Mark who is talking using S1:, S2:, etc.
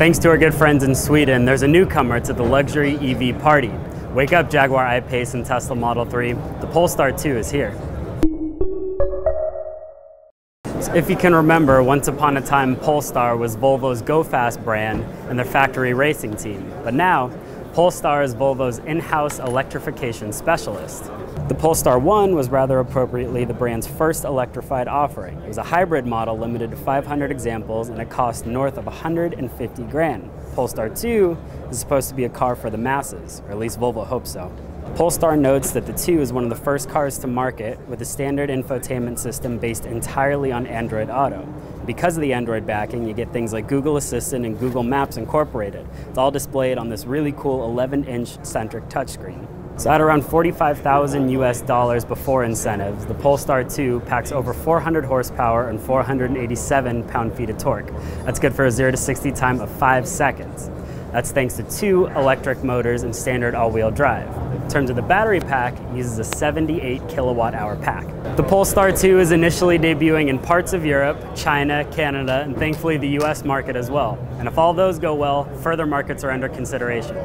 S1: Thanks to our good friends in Sweden, there's a newcomer to the luxury EV party. Wake up Jaguar I-Pace and Tesla Model 3. The Polestar 2 is here. If you can remember, once upon a time Polestar was Volvo's Go Fast brand and their factory racing team. But now, Polestar is Volvo's in-house electrification specialist. The Polestar 1 was rather appropriately the brand's first electrified offering. It was a hybrid model limited to 500 examples and it cost north of 150 grand. Polestar 2 is supposed to be a car for the masses, or at least Volvo hopes so. Polestar notes that the 2 is one of the first cars to market with a standard infotainment system based entirely on Android Auto. Because of the Android backing, you get things like Google Assistant and Google Maps incorporated. It's all displayed on this really cool 11-inch centric touchscreen. So at around 45,000 US dollars before incentives, the Polestar 2 packs over 400 horsepower and 487 pound-feet of torque. That's good for a 0 to 60 time of 5 seconds. That's thanks to two electric motors and standard all-wheel drive. In terms of the battery pack, it uses a 78 kilowatt hour pack. The Polestar 2 is initially debuting in parts of Europe, China, Canada, and thankfully the US market as well. And if all those go well, further markets are under consideration.